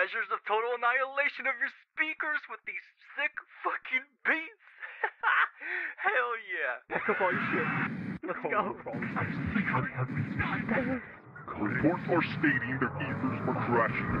measures of total annihilation of your speakers with these sick fucking beats. Hell yeah! Come on, shit. Go. Reports are stating the ethers are crashing.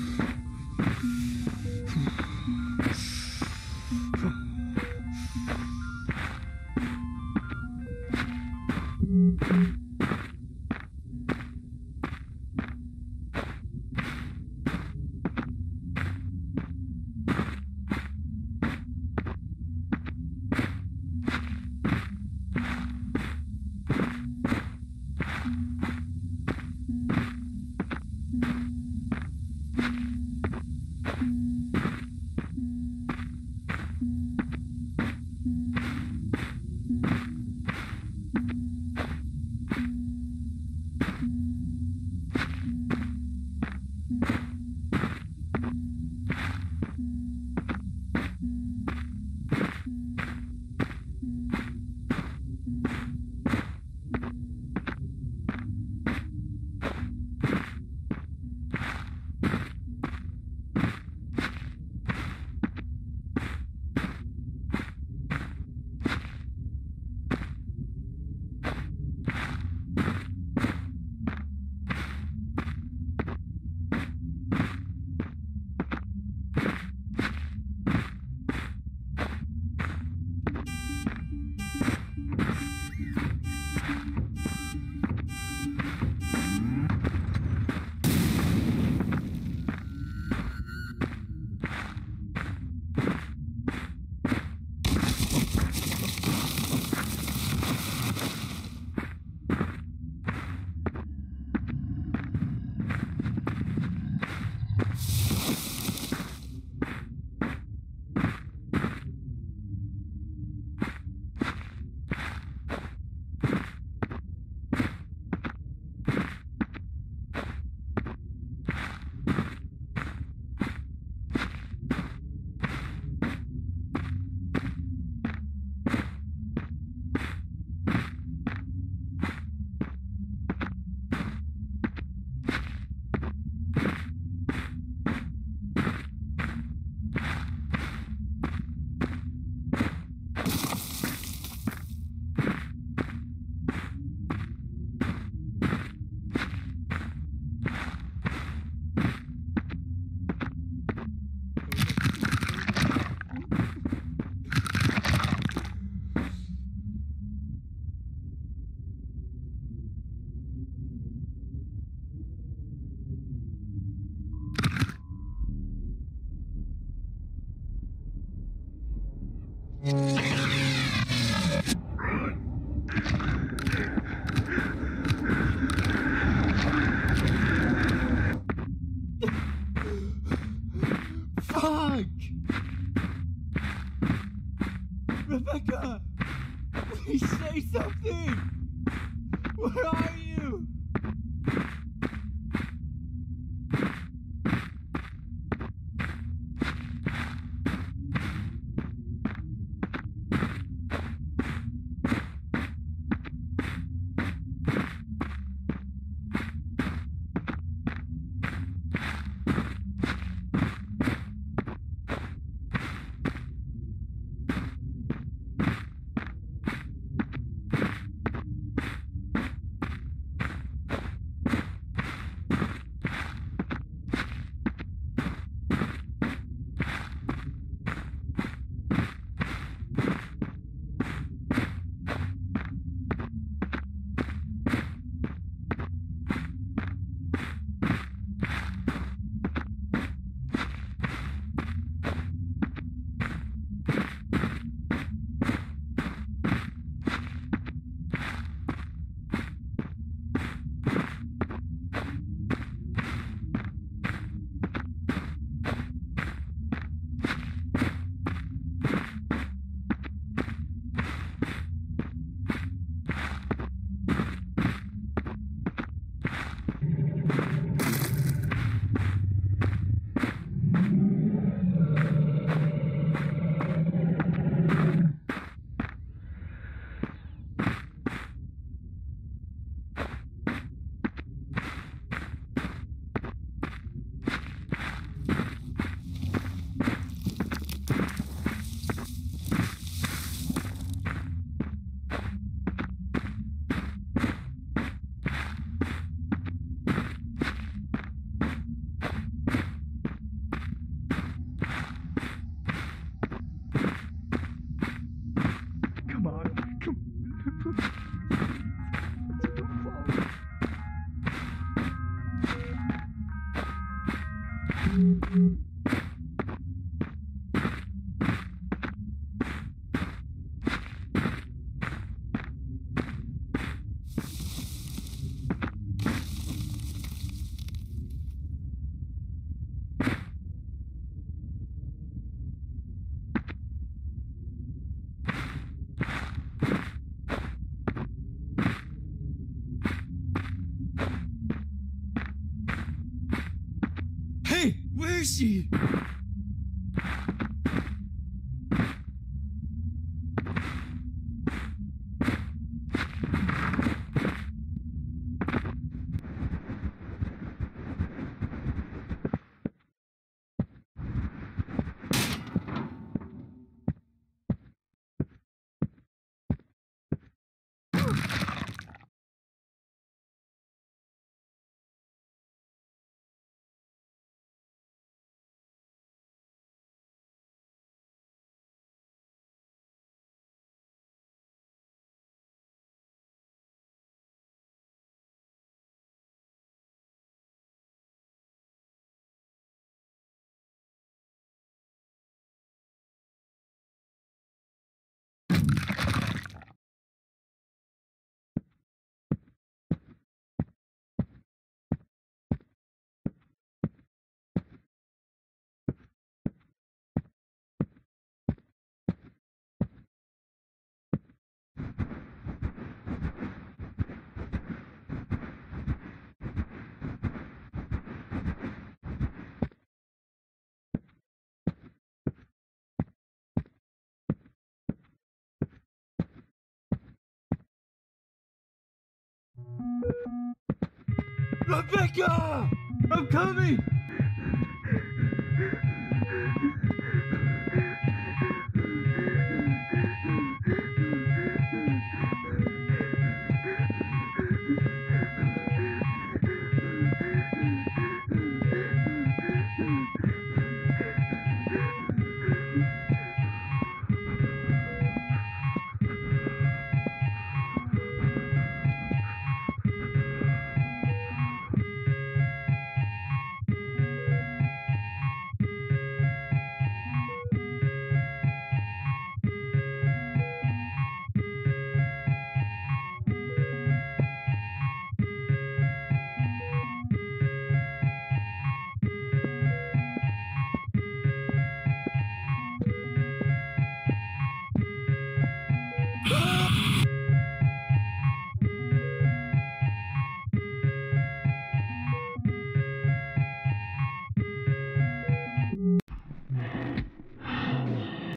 Fuck! Rebecca! Please say something! Where are you? Mm-hmm. ないし。Rebecca! I'm coming!